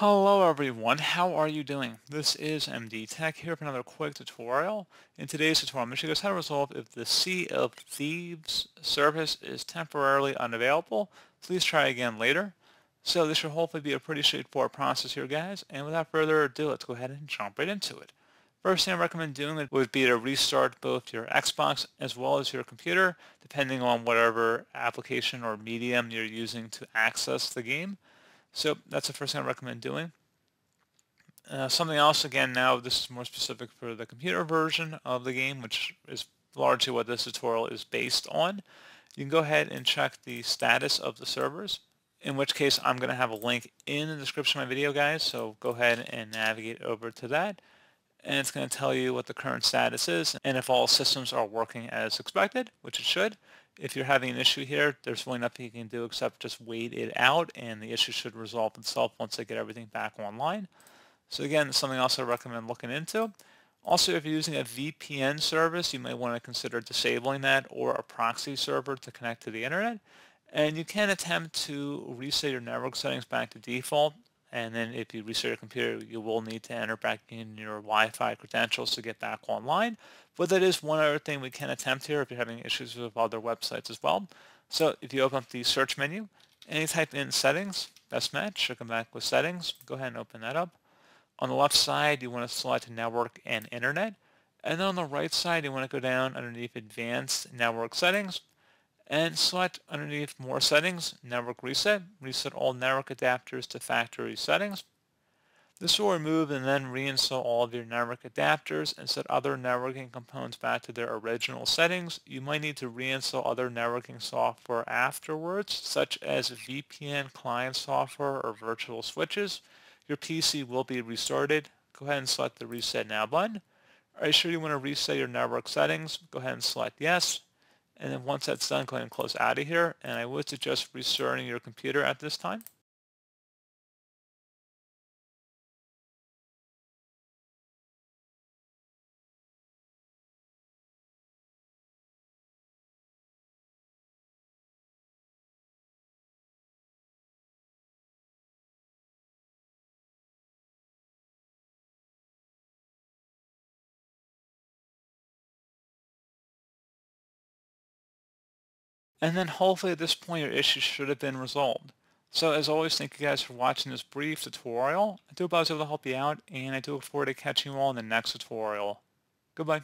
Hello everyone, how are you doing? This is MD Tech here for another quick tutorial. In today's tutorial, I'm going to show you how to resolve if the Sea of Thieves service is temporarily unavailable. Please try again later. So this should hopefully be a pretty straightforward process here guys, and without further ado, let's go ahead and jump right into it. First thing I recommend doing would be to restart both your Xbox as well as your computer, depending on whatever application or medium you're using to access the game. So that's the first thing I recommend doing. Uh, something else, again, now this is more specific for the computer version of the game, which is largely what this tutorial is based on. You can go ahead and check the status of the servers, in which case I'm going to have a link in the description of my video, guys, so go ahead and navigate over to that. And it's going to tell you what the current status is and if all systems are working as expected, which it should if you're having an issue here, there's really nothing you can do except just wait it out and the issue should resolve itself once they get everything back online. So again, something else I recommend looking into. Also, if you're using a VPN service, you may want to consider disabling that or a proxy server to connect to the internet. And you can attempt to reset your network settings back to default. And then if you reset your computer, you will need to enter back in your Wi-Fi credentials to get back online. But that is one other thing we can attempt here if you're having issues with other websites as well. So if you open up the search menu and you type in settings, best match, you'll come back with settings. Go ahead and open that up. On the left side, you want to select network and internet. And then on the right side, you want to go down underneath advanced network settings and select underneath more settings, network reset, reset all network adapters to factory settings. This will remove and then reinstall all of your network adapters and set other networking components back to their original settings. You might need to reinstall other networking software afterwards, such as VPN client software or virtual switches. Your PC will be restarted. Go ahead and select the Reset Now button. Are you sure you want to reset your network settings? Go ahead and select Yes. And then once that's done, go ahead and close out of here. And I would suggest restarting your computer at this time. And then hopefully at this point your issue should have been resolved. So as always, thank you guys for watching this brief tutorial. I do hope I was able to help you out, and I do look forward to catching you all in the next tutorial. Goodbye.